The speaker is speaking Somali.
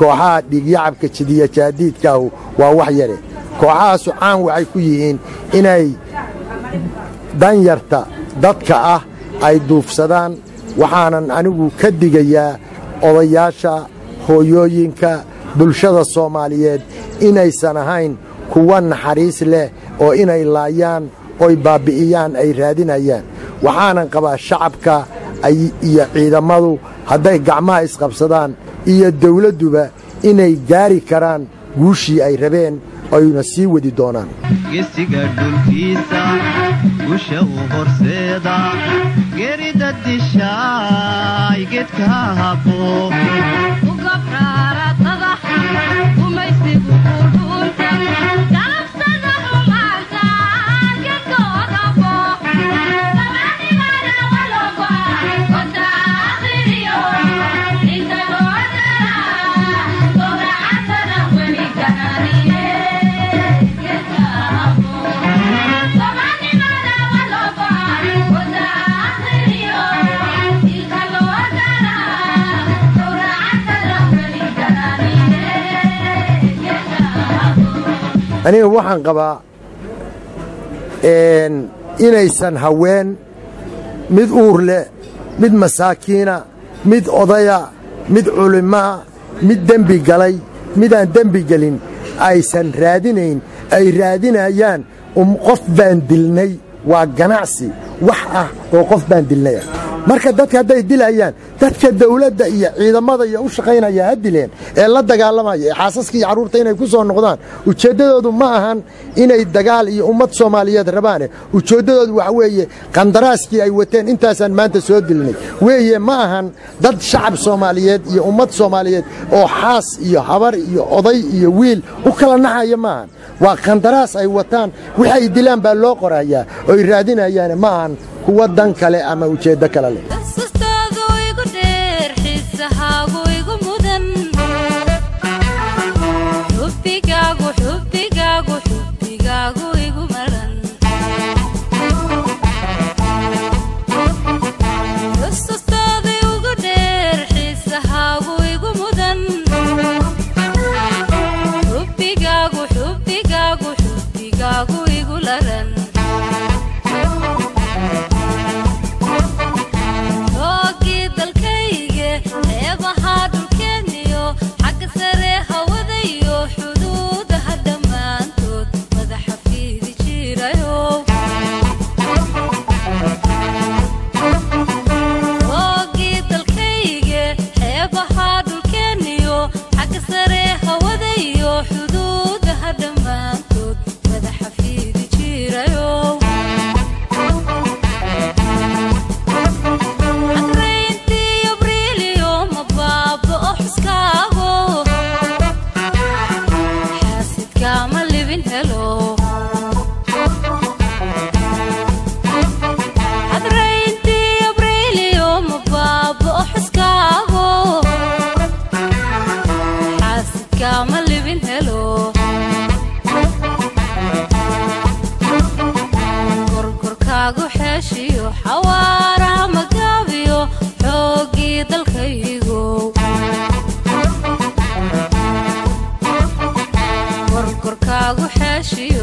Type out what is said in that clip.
kooxaha dhiigyacabka jidiya jaadiidkaahu waa wax yare. Kooxahaasu caan waxay ku yihiin inay danyarta dadka ah ay duufsadaan waxaanan anigu ka digayaa odayaasha hooyooyinka bulshada soomaaliyeed inaysan ahayn kuwa naxariis leh oo inay laayaan oy baabbi'iyaan ay raadinayaan. Waxaanan qabaa shacabka iyo ciidammadu hadday gacmaha isqabsadaan iyo dawladduba inay gaari karaan guushii ay rabeen ayna sii wadi doonaan. Gesiga dhulkiisa gusha u horseeda gerida dishaay gedka habo aniga waxaan qabaa inaysan haween mid uur leh mid masaakiina mid odaya mid culimaa mid dembi galay midaan dembi gelin aysan raadinayn ay raadinayaan qof baan dilnay waa ganacsi wax ah oo qof baan dilnaya marka dadka hadday dilayaan dadka dawladda iyo ciidamada iyo u shaqaynaya ha dileen. Ee la dagaalamaya ee xaasaska iyo carruurta inay ku soo noqdaan ujeeddadoodu ma ahan inay dagaal iyo ummad soomaaliyeed rabaane. Ujeeddadoodu waxa weeye qandaraaskii ay wateen intaasaan maanta soo dilnay weeye ma ahan dad shacab soomaaliyeed iyo ummad soomaaliyeed oo xaas iyo habar iyo oday iyo wiil u kala naxaya ma ahan. Waa qandaraas ay wataan wixay dilaan baa loo qorayaa oy raadinayaane ma ahan kuwa dan kale ama ujeeddo kale leh walaashiyo xawaara magaabiyo xoogii dalkaygo korkorkaagu xeeshiyo.